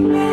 Amen.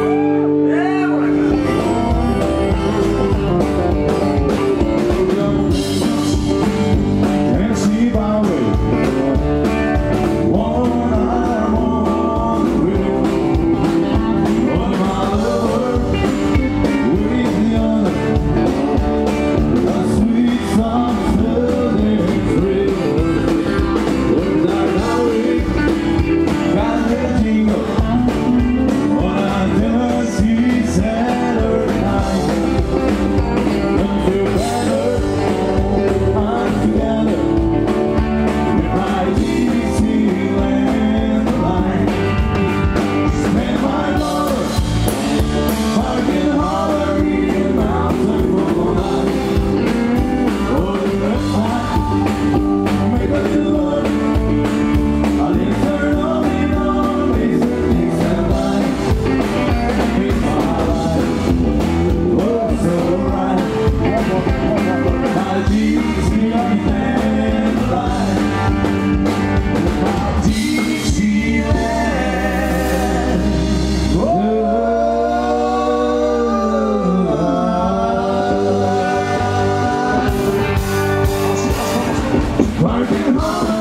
I've home.